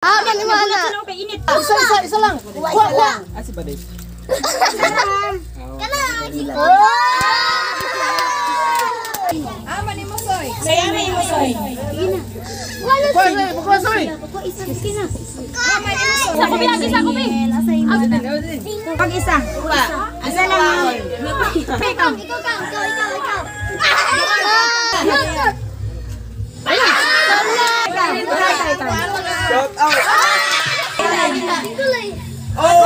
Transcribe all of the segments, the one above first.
Ah, gani mo ana. Isa, isa, isa lang. Kuha, kuha. Ah, si Baday. Kana. Ama ni Musoy. Saya na yung soy. Wala Kuha, kuha, kuha, sorry. Ama ni Musoy. Sa kubi lagi sa kubi. Pag isa. Wala. Asa lang. Ikaw, ikaw, ikaw, ikaw, ikaw, ikaw. Shout out. Oh,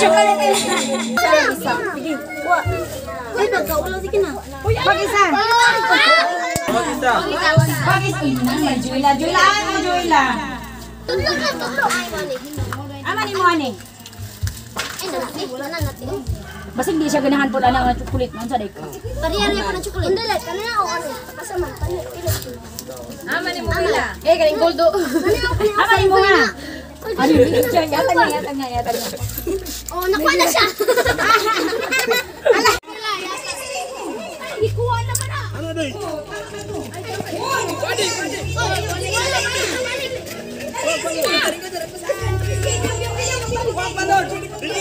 chocolate. Pagkaulo, sige na. Pag isa. Pag isa. Pag isa. Juila, Juila, ano Juila? Tulog ka, tulog. Ay, wali. Ama ni mo ani. Ay, na natin. Basig di siya ganahan pula ng chocolate man sa day ko. Pariyan ko ng chocolate. Hindi, like, kanina o ano. Kasama, kanina. Ama ni Mumila. Eh, galing goldo. Ama ni mo nga. Ano yun? Yata nga, yata nga, yata nga. Oh, nakuha na siya. Ala. Ikuha na ka na. Ano day?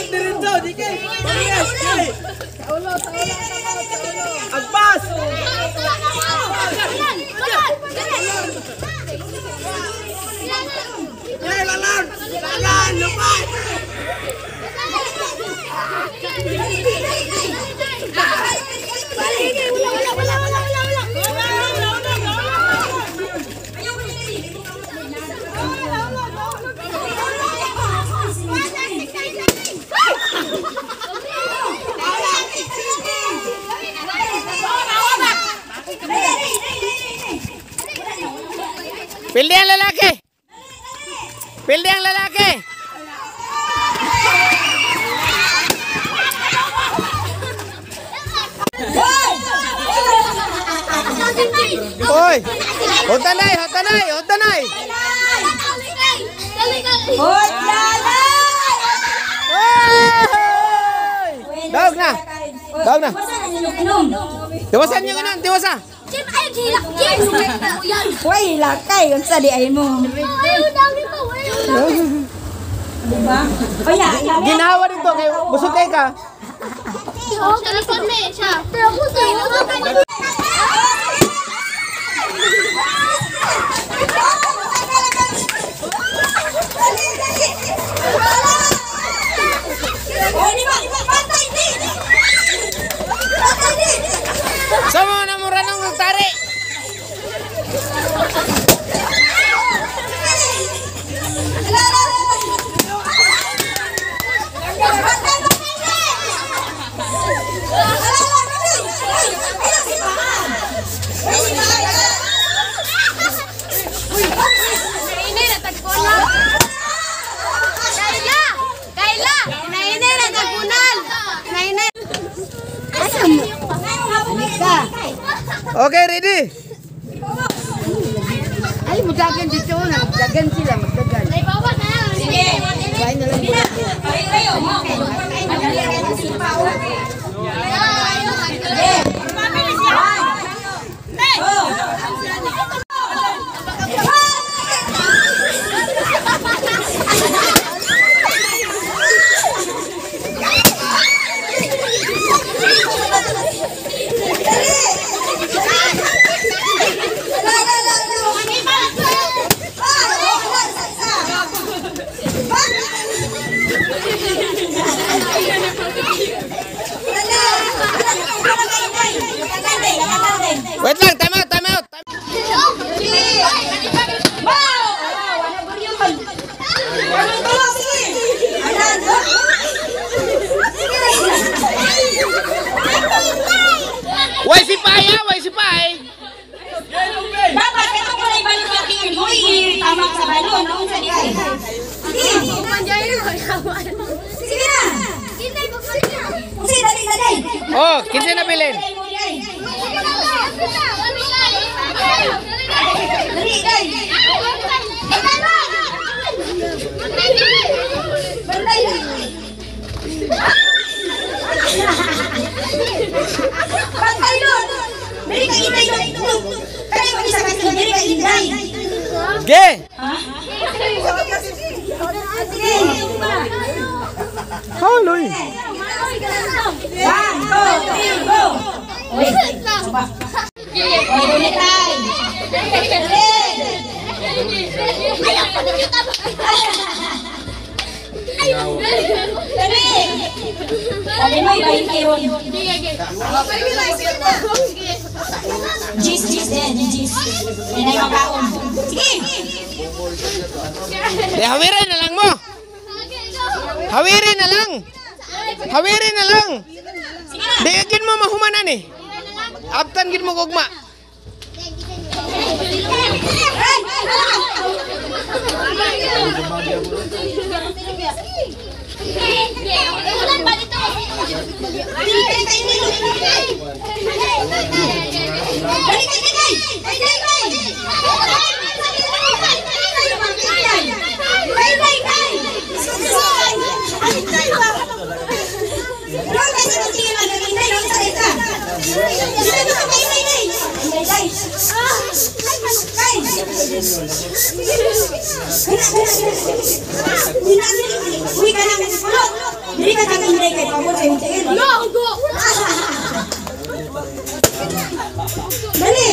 Diretso, dike. Yes, yes. Agpas. Pildi ang lalaki. Pildi ang lalaki. Hoy! Hutanay. Hoy, lala! Hoy! Dawag na. Dawag na. Na. Tiwasan niyo ganun, tiwasa. Jim, ayaw gila. Jim, yan. Hoy, lakay. Unsa di ay mo. Ayaw dami pa. Ayaw. Diba? Hoy, ya, ya. Ginawa dito kay busog kay ka. Oh, telepon me siya. Pero kung sa'yo, Okay, ready? Ay, mudagan dito na. Mudagan sila. Mudagan. Ay, bawa na. Sige. Kain na lang. Hoy, kayo, mo. Madali ang kasi na. Bantay doon. Dali ka, itay doon. Kaya mo isa kasi, dali ka, itay. Ge! Ha? Haloy! Jis, jis din, jis. Yan ay makaon. Sige! Hawirin na lang mo! Hawirin na lang! Hawirin na lang! Di, gin mo mahumanan eh. Abtan gid mo gugma. Hey! Uy, ka lang kasi pulot. Hindi ka kang hindi kay pabot sa yung tingin. Dali!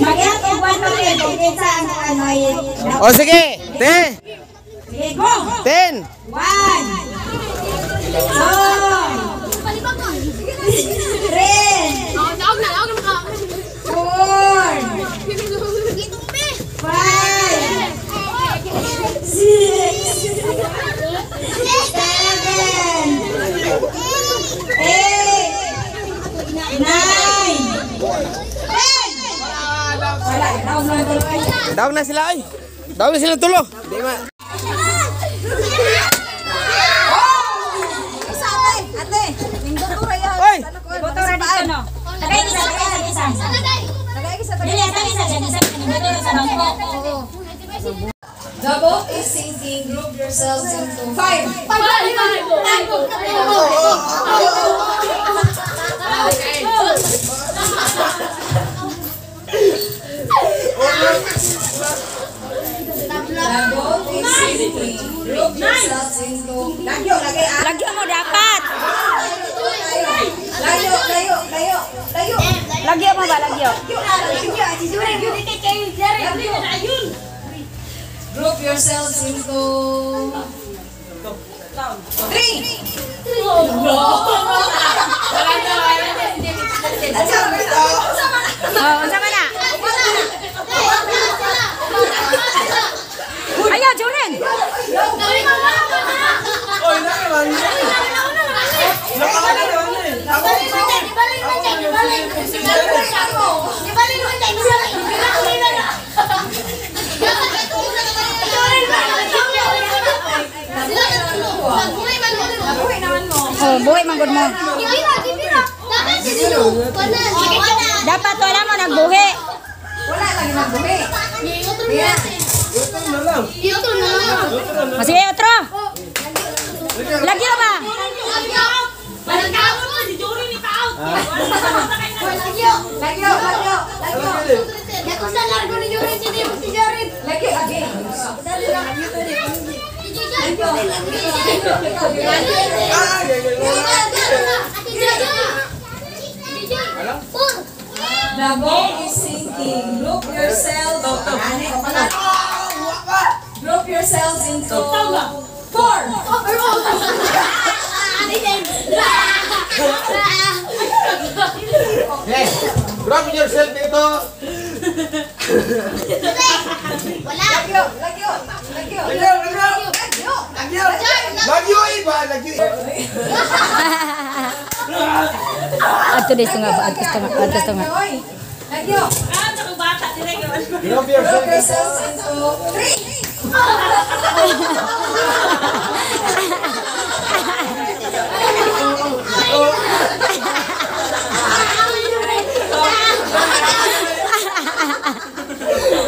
Mag-iap ang buwan mo rin kung kinsa ang ano yun. O sige, te, Sige, go! ten, One! Two! Three! Four! Five! Six! Seven! Eight! Nine! Ten! Wala, round daw na sila ay. Daw na sila tulo. Di ma. The boat is sinking. Group yourselves into five. The boat is sinking. Group yourselves into. Lagyo, lagay ah. Lagyan mo dapat. Layo, layo, layo, layo. Lagyan mo ba, lagyan? Group yourselves into three. Oh, unsa man na? Ayaw, Juren. Oy, naman. Nakakala naman eh. Oh, buhay man gud mo. Dapat wala mo nagbuhi. Wala lagi magbuhi. Ito na lang. O sige, otro. Lagyan ba? Lagyo, lagyo, lagyo. Lagyo, lagi. Ah, The boat is sinking. Group yourselves. Group yourselves into four. Hey, grab yourself dito. Lagyo, lagyo, lagyo. Lagyo, Lagyo iba, lagyo. Ato dis nga ba? Ato nga, ato nga. Lagyo. Grab Group yourself. yourselves into three.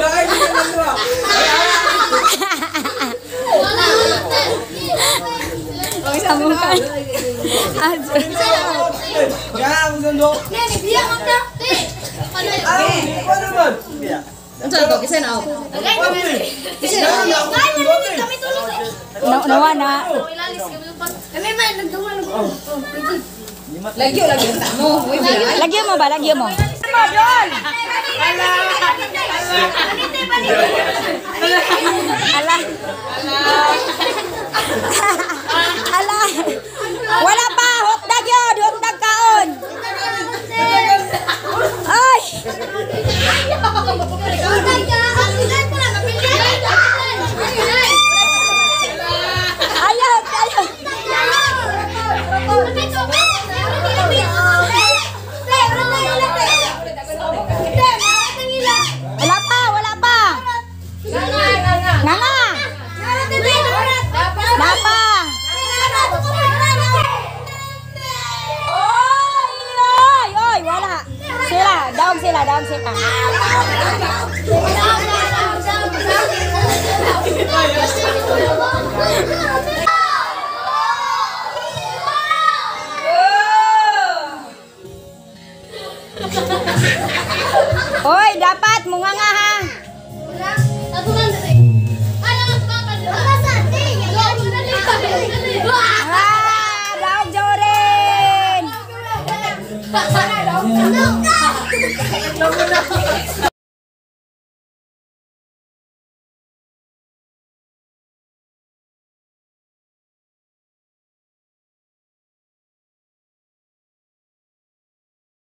Lakay ka na dito. Ang samo ka. Ato. Kaya ang sando. Nene, biya ka na. Ay, ikaw naman. Unsa to kisa na? Na- Nawa na. Lagyo lagyo ta mo. Uy, bila. Lagyan mo ba? Lagyan mo. Ala. daun sila, daun sila. Oi, dapat munganga